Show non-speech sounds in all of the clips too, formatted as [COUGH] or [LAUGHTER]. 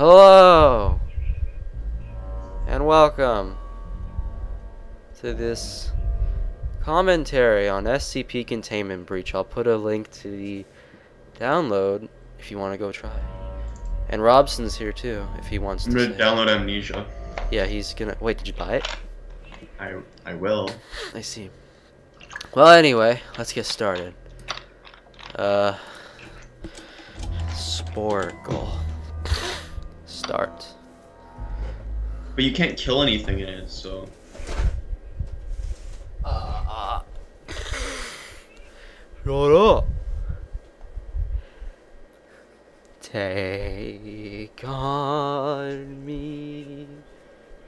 Hello and welcome to this commentary on SCP Containment Breach. I'll put a link to the download if you want to go try. And Robson's here too if he wants I'm to. download Amnesia. Yeah, he's gonna. Wait, did you buy it? I I will. [LAUGHS] I see. Well, anyway, let's get started. Uh, Sporical. Start. But you can't kill anything in it, so Uh, shut up. Take on me.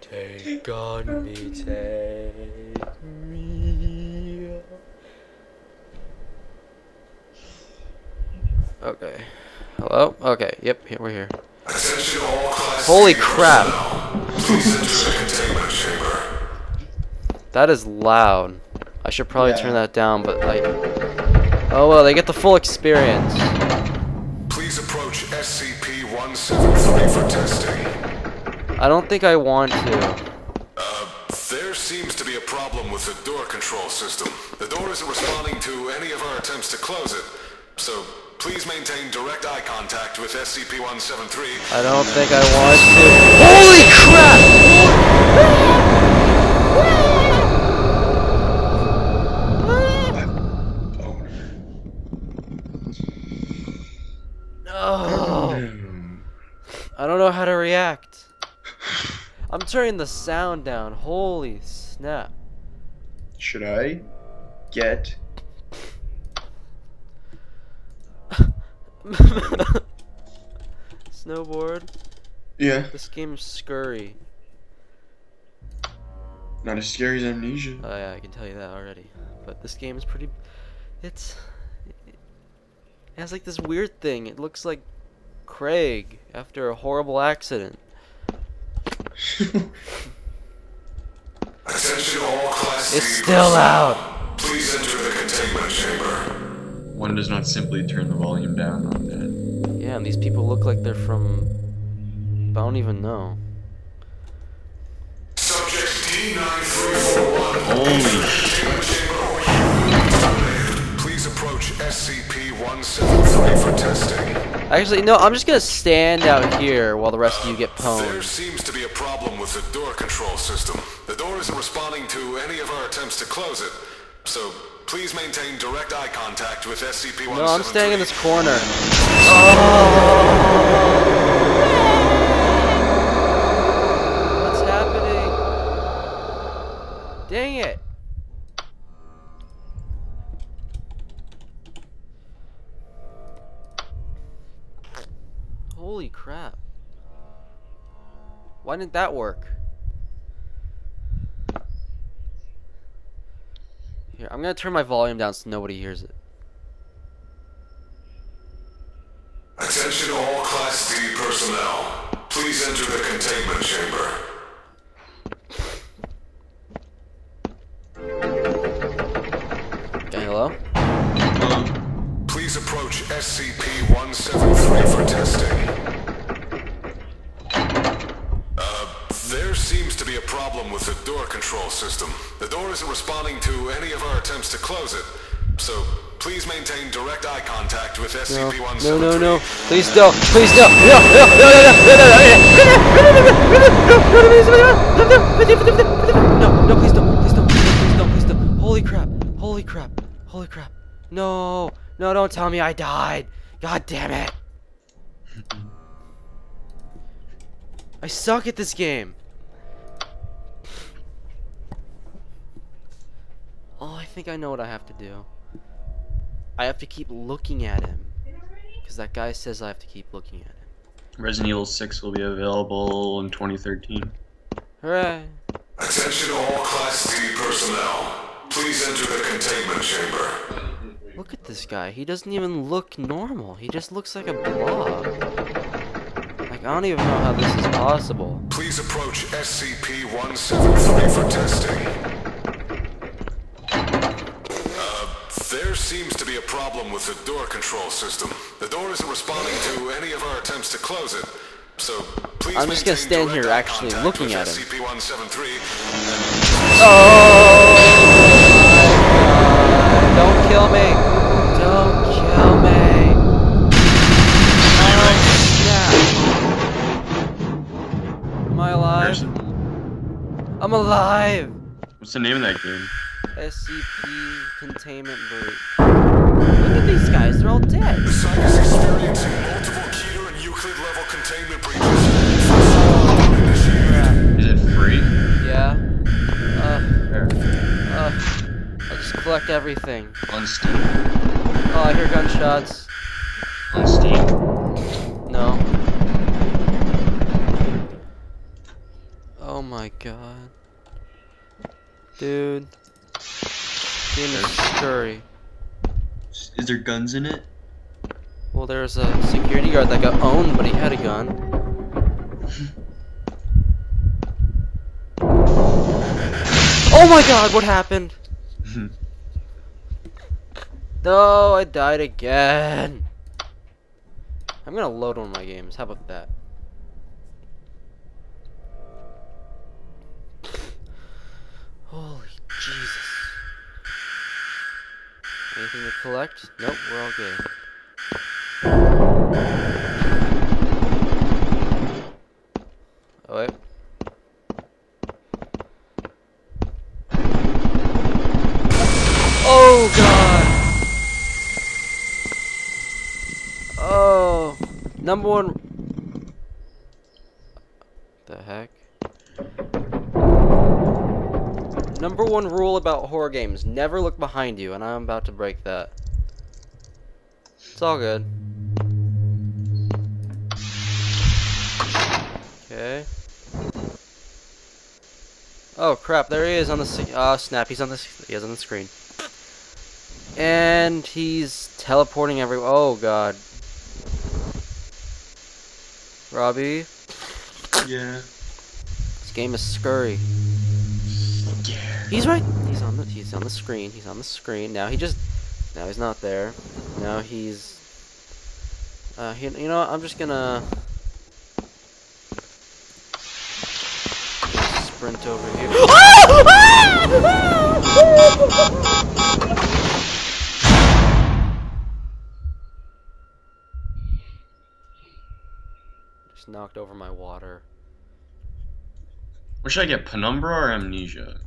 Take on me. Take me. Okay. Hello? Okay, yep, here we're here. Attention all class Holy crap. personnel. Please enter the containment chamber. That is loud. I should probably Yeah. turn that down, but like. Oh well, they get the full experience. Please approach SCP-173 for testing. I don't think I want to. Uh, there seems to be a problem with the door control system. The door isn't responding to any of our attempts to close it. So, please maintain direct eye contact with SCP-173. I don't think I want to. Holy crap! Oh, I don't know how to react. I'm turning the sound down. Holy snap. should I get [LAUGHS] Snowboard. Yeah. This game is scurry. Not as scary as Amnesia. Oh yeah, I can tell you that already. But this game is pretty. It's. It has like this weird thing. It looks like Craig after a horrible accident. Attention all class [LAUGHS] It's still personnel. One does not simply turn the volume down on that. Yeah, and these people look like they're from. I don't even know. Subject D9341. Holy Please approach SCP-173 for testing. Actually, no. I'm just gonna stand out here while the rest of you get pwned. There seems to be a problem with the door control system. The door isn't responding to any of our attempts to close it. So please maintain direct eye contact with SCP-173. No, I'm staying in this corner. What's happening? Dang it! Holy crap. Why didn't that work? I'm gonna turn my volume down so nobody hears it. Attention all Class D personnel. Please enter the containment chamber. Okay, hello? Please approach SCP-173 for testing. Uh, there seems to be a problem with the door control system. The door isn't responding to any of our attempts to close it. So, please maintain direct eye contact with SCP-173. no, no, no. no. Please don't. Please don't. No, no, no, no, no, no, no, please don't. Please don't. Please don't. Please don't. Holy crap. Holy crap. Holy crap. No. No, don't tell me I died. God damn it. I suck at this game. Oh, I think I know what I have to do. I have to keep looking at him. Because that guy says I have to keep looking at him. Resident Evil 6 will be available in 2013. Hooray! Attention all Class D personnel. Please enter the containment chamber. Look at this guy. He doesn't even look normal. He just looks like a blob. Like, I don't even know how this is possible. Please approach SCP-173 for testing. Uh, there seems to be a problem with the door control system. The door isn't responding to any of our attempts to close it. So please I'm just gonna stand here actually looking at him. SCP-173 Oh. Don't kill me. Don't kill me. Oh, snap. Am I alive? I'm alive. What's the name of that game? SCP containment breach. Look at these guys, they're all dead. The site is experiencing multiple Keter and Euclid level containment breaches. Is it free? Yeah. Uh, There. uh, I'll just collect everything. On Steam. Oh, I hear gunshots. On Steam. No. Oh my god. Dude. Game is scurry. Is there guns in it? Well, there's a security guard that got owned, but he had a gun. oh my god, what happened? [LAUGHS] No, I died again. I'm gonna load one of my games. How about that? [SIGHS] Holy Jesus. Anything to collect? Nope, we're all good. Oh wait. Oh god. Oh, number one. Number one rule about horror games: never look behind you, and I'm about to break that. It's all good. Okay. Oh crap! There he is on the. Oh snap! He's on the. He is on the screen. And he's teleporting everywhere. Oh god. Robbie, Yeah. this game is scurry. Yeah. He's right. He's on the. He's on the screen. He's on the screen. Now he just. Now he's not there. Now he's. Uh, he, you know what? I'm just gonna. gonna Sprint over here. [LAUGHS] Just knocked over my water. What should I get? Penumbra or Amnesia?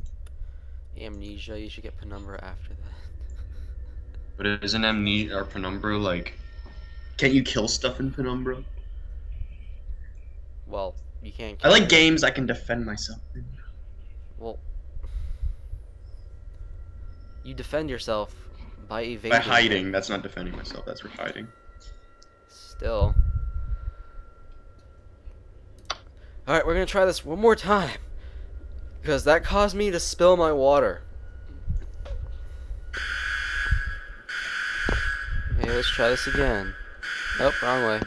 Amnesia. You should get Penumbra after that. But isn't Amnesia or Penumbra like? Can't you kill stuff in Penumbra? Well, you can't. I like kill- games I can defend myself. in. Well, you defend yourself by evading. By hiding, that's not defending myself. That's hiding. Still. Alright, we're gonna try this one more time. Because that caused me to spill my water. Okay, let's try this again. Oh, wrong way.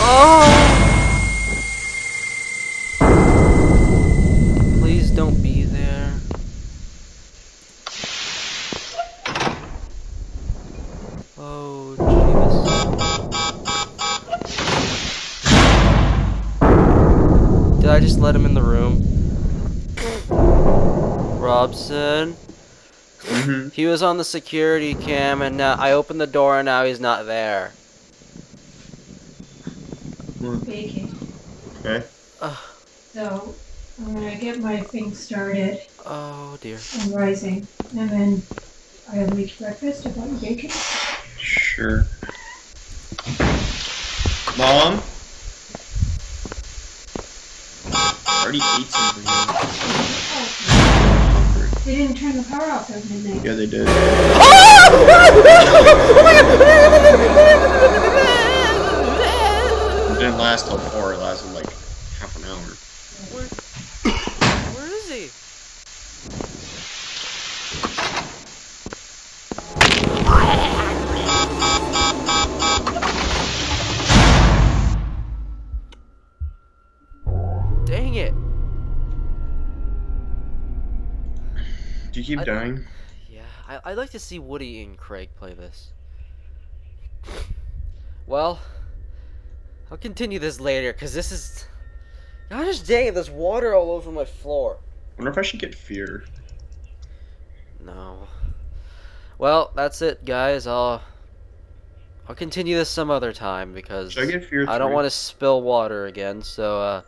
Oh! Please don't be there. Oh, Jeebus. Did I just let him in the room? Robson. Mm-hmm. He was on the security cam and uh, I opened the door and now he's not there. Okay. Ugh. So I'm gonna get my thing started. Oh dear. I'm rising, and then I'll make breakfast. About you bacon? Sure. Mom. I already ate something. I'm. They didn't turn the power off at midnight. Yeah, they did. Oh, it didn't last till four. It lasted like half an hour. Do you keep I- dying? Yeah, I, I'd like to see Woody and Craig play this. Well, I'll continue this later, because this is... Gosh dang, there's water all over my floor. wonder if I should get fear. No. Well, that's it, guys. I'll... I'll continue this some other time, because... I? I don't want to spill water again, so, uh...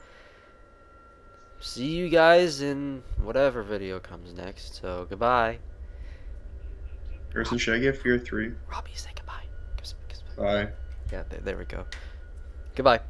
See you guys in whatever video comes next, so goodbye. Harrison, should I get fear three? Robbie, say goodbye. Bye. Yeah, there, there we go. Goodbye.